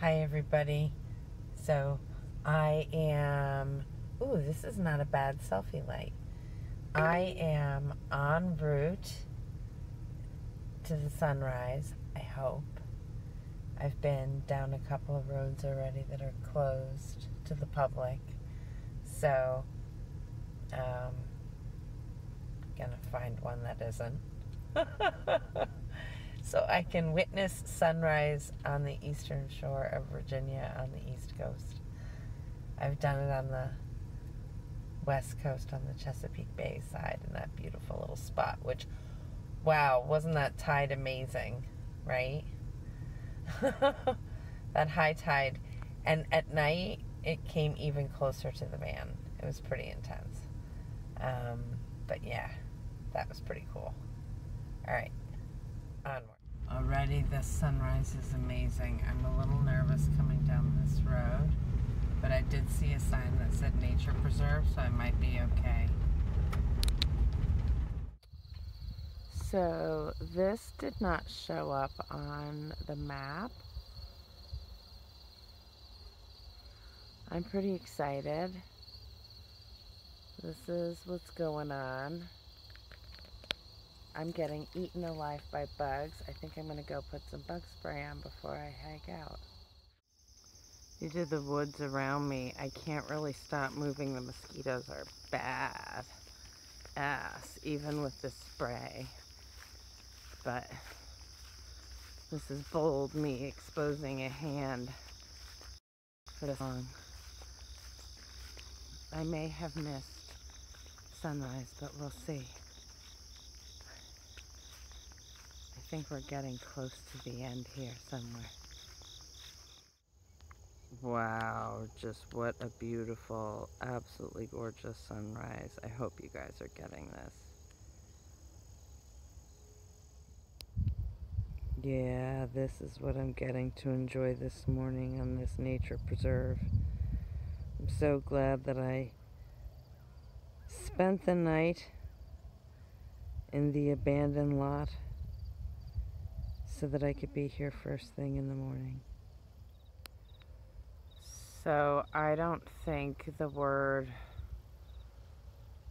Hi, everybody. So, I am. Ooh, this is not a bad selfie light. I am en route to the sunrise, I hope. I've been down a couple of roads already that are closed to the public. So, um, gonna find one that isn't. so I can witness sunrise on the eastern shore of Virginia on the east coast. I've done it on the west coast on the Chesapeake Bay side in that beautiful little spot, which, wow, wasn't that tide amazing, right? that high tide. And at night, it came even closer to the van. It was pretty intense. Um, but yeah, that was pretty cool. All right, onward. Already, the sunrise is amazing. I'm a little nervous coming down this road, but I did see a sign that said nature preserve, so I might be okay. So, this did not show up on the map. I'm pretty excited. This is what's going on. I'm getting eaten alive by bugs. I think I'm going to go put some bug spray on before I hike out. Due to the woods around me, I can't really stop moving. The mosquitoes are bad ass, even with the spray. But this is bold me exposing a hand for this long. I may have missed sunrise, but we'll see. I think we're getting close to the end here somewhere. Wow, just what a beautiful, absolutely gorgeous sunrise. I hope you guys are getting this. Yeah, this is what I'm getting to enjoy this morning on this nature preserve. I'm so glad that I spent the night in the abandoned lot so that I could be here first thing in the morning. So I don't think the word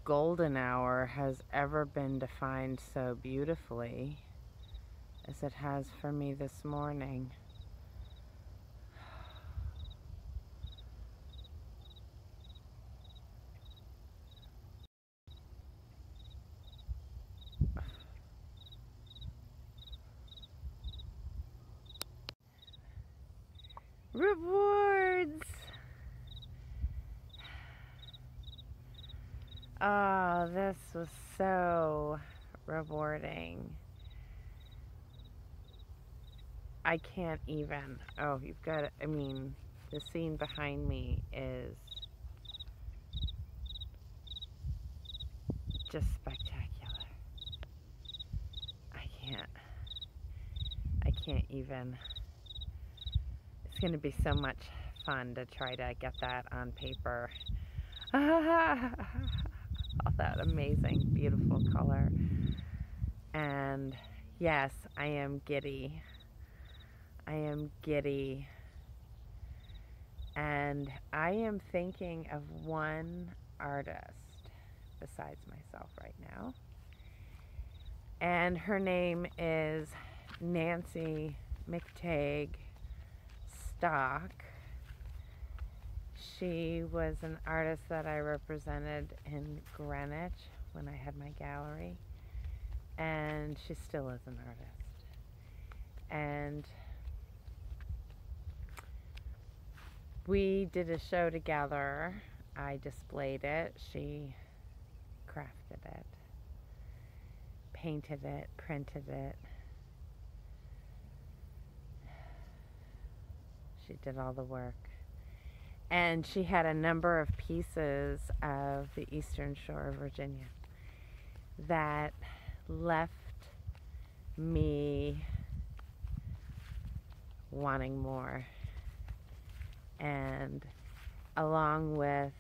golden hour has ever been defined so beautifully as it has for me this morning. Rewards! Oh, this was so rewarding. I can't even. Oh, you've got, to, I mean, the scene behind me is just spectacular. I can't, I can't even it's going to be so much fun to try to get that on paper. All that amazing, beautiful color. And yes, I am giddy. I am giddy. And I am thinking of one artist besides myself right now. And her name is Nancy McTague Stock. She was an artist that I represented in Greenwich when I had my gallery, and she still is an artist. And we did a show together. I displayed it. She crafted it, painted it, printed it. She did all the work. And she had a number of pieces of the eastern shore of Virginia that left me wanting more. And along with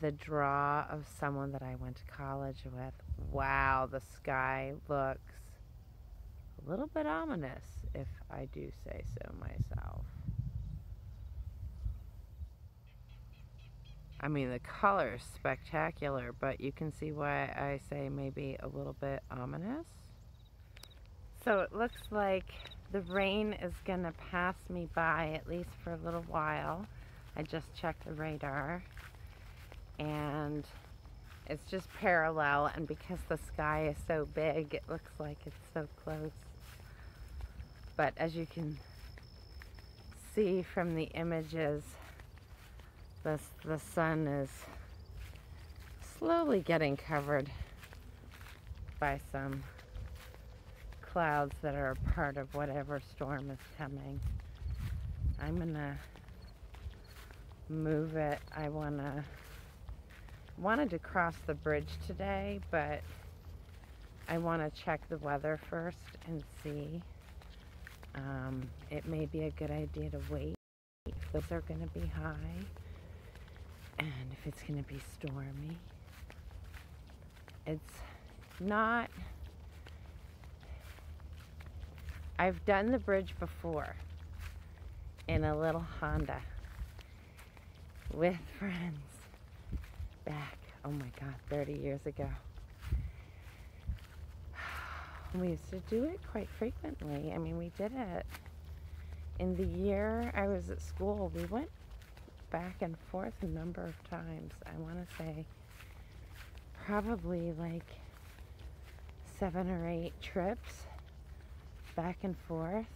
the draw of someone that I went to college with, wow, the sky looks a little bit ominous, if I do say so myself. I mean, the color is spectacular, but you can see why I say maybe a little bit ominous. So it looks like the rain is going to pass me by, at least for a little while. I just checked the radar. And it's just parallel, and because the sky is so big, it looks like it's so close. But as you can see from the images, the, the sun is slowly getting covered by some clouds that are a part of whatever storm is coming. I'm gonna move it. I wanna wanted to cross the bridge today, but I want to check the weather first and see. Um, it may be a good idea to wait if those are going to be high and if it's going to be stormy. It's not. I've done the bridge before in a little Honda with friends back, oh my God, 30 years ago. We used to do it quite frequently. I mean, we did it in the year I was at school. We went back and forth a number of times. I want to say probably like seven or eight trips back and forth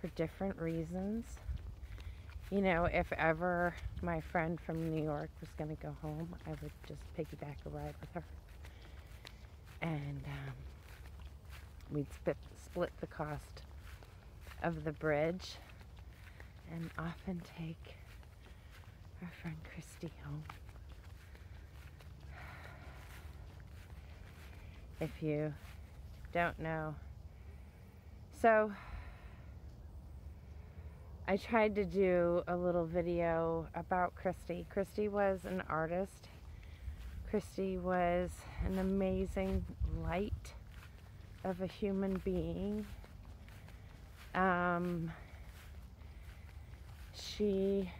for different reasons you know, if ever my friend from New York was going to go home, I would just piggyback a ride with her. And um, we'd split, split the cost of the bridge and often take our friend Christy home. If you don't know. So, I tried to do a little video about Christy. Christy was an artist. Christy was an amazing light of a human being. Um, she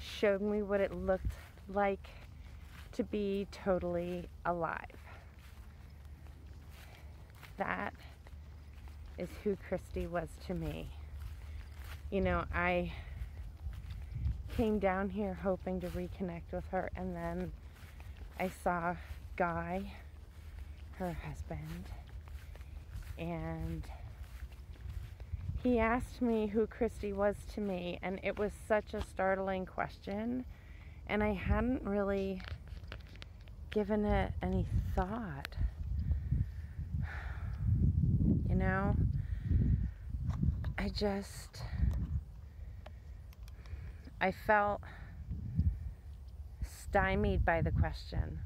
showed me what it looked like to be totally alive. That is who Christy was to me you know, I came down here hoping to reconnect with her, and then I saw Guy, her husband, and he asked me who Christy was to me, and it was such a startling question, and I hadn't really given it any thought. You know, I just I felt stymied by the question.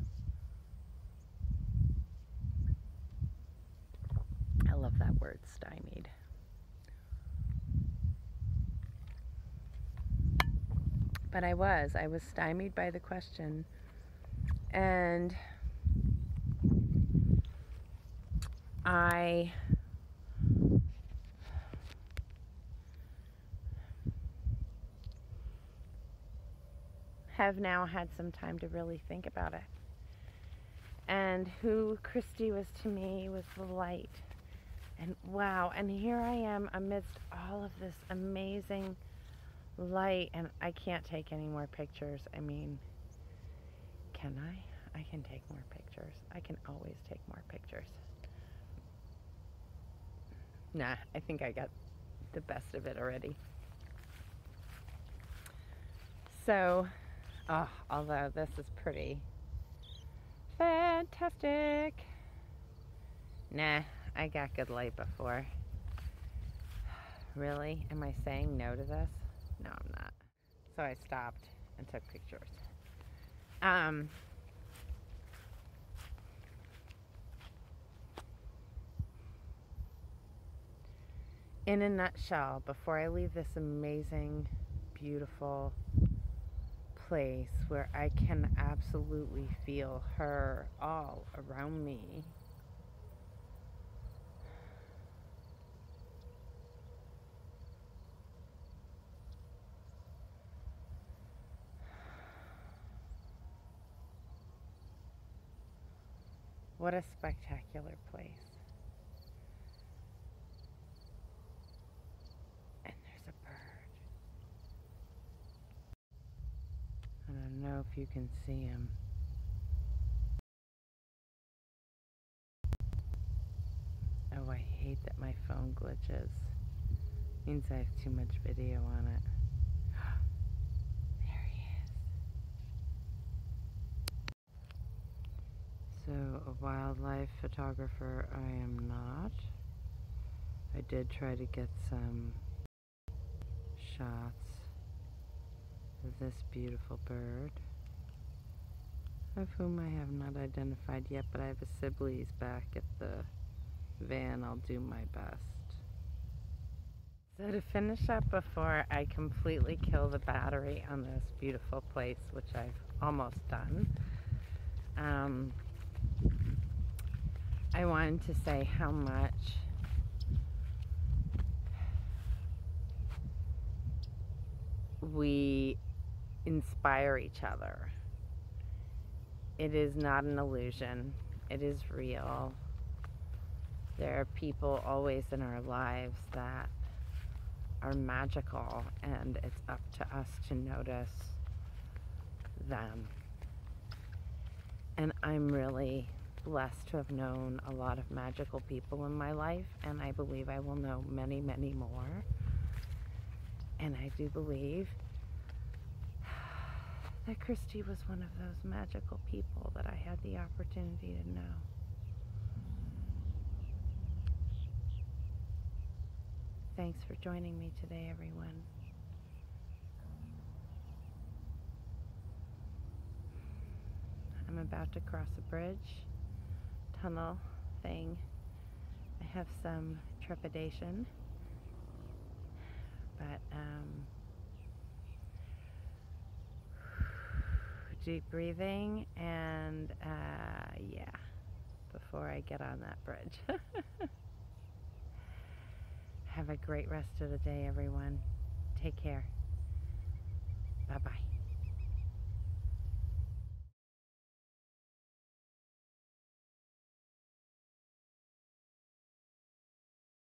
I love that word, stymied. But I was. I was stymied by the question. And I have now had some time to really think about it. And who Christy was to me was the light. And wow, and here I am amidst all of this amazing light, and I can't take any more pictures. I mean, can I? I can take more pictures. I can always take more pictures. Nah, I think I got the best of it already. So, Oh, although this is pretty fantastic. Nah, I got good light before. Really? Am I saying no to this? No, I'm not. So I stopped and took pictures. Um, in a nutshell, before I leave this amazing, beautiful place where I can absolutely feel her all around me. What a spectacular place. And there's a bird. I don't know if you can see him. Oh, I hate that my phone glitches. Means I have too much video on it. there he is. So, a wildlife photographer I am not. I did try to get some shots of this beautiful bird, of whom I have not identified yet, but I have a Sibley's back at the van. I'll do my best. So to finish up before I completely kill the battery on this beautiful place, which I've almost done, um, I wanted to say how much we inspire each other. It is not an illusion. It is real. There are people always in our lives that are magical, and it's up to us to notice them. And I'm really blessed to have known a lot of magical people in my life, and I believe I will know many, many more. And I do believe that Christy was one of those magical people that I had the opportunity to know. Thanks for joining me today, everyone. I'm about to cross a bridge, tunnel thing. I have some trepidation, but um, deep breathing and uh, yeah, before I get on that bridge. Have a great rest of the day, everyone. Take care.